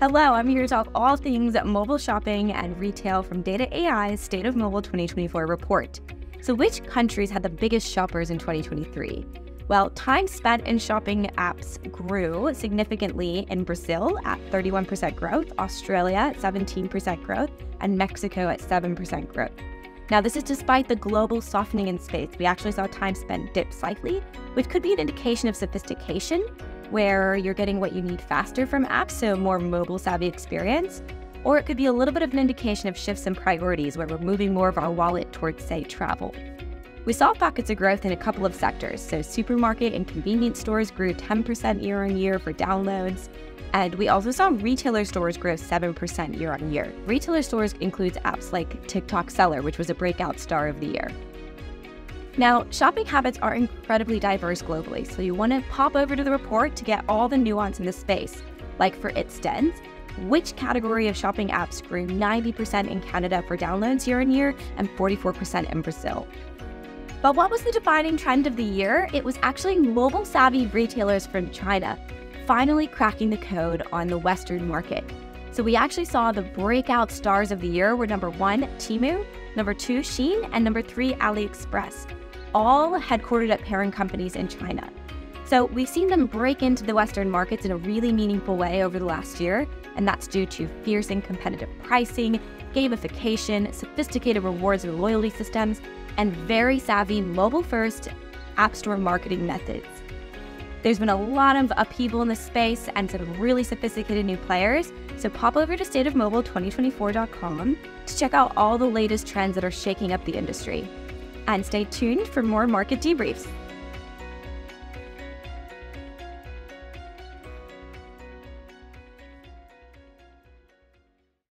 Hello, I'm here to talk all things mobile shopping and retail from data.ai's State of Mobile 2024 report. So, which countries had the biggest shoppers in 2023? Well, time spent in shopping apps grew significantly in Brazil at 31% growth, Australia at 17% growth, and Mexico at 7% growth. Now, this is despite the global softening in space. We actually saw time spent dip slightly, which could be an indication of sophistication, where you're getting what you need faster from apps, so more mobile savvy experience. Or it could be a little bit of an indication of shifts in priorities, where we're moving more of our wallet towards, say, travel. We saw pockets of growth in a couple of sectors. So, supermarket and convenience stores grew 10% year on year for downloads. And we also saw retailer stores grow 7% year on year. Retailer stores includes apps like TikTok Seller, which was a breakout star of the year. Now, shopping habits are incredibly diverse globally, so you want to pop over to the report to get all the nuance in the space. Like for its dens, which category of shopping apps grew 90% in Canada for downloads year on year and 44% in Brazil? But what was the defining trend of the year? It was actually mobile savvy retailers from China finally cracking the code on the Western market. So we actually saw the breakout stars of the year were number one, Temu, number two, Shein, and number three, AliExpress, all headquartered at parent companies in China. So we've seen them break into the Western markets in a really meaningful way over the last year, and that's due to fierce and competitive pricing, gamification, sophisticated rewards and loyalty systems, and very savvy mobile first app store marketing methods. There's been a lot of upheaval in the space and some really sophisticated new players. So pop over to stateofmobile2024.com to check out all the latest trends that are shaking up the industry. And stay tuned for more market debriefs.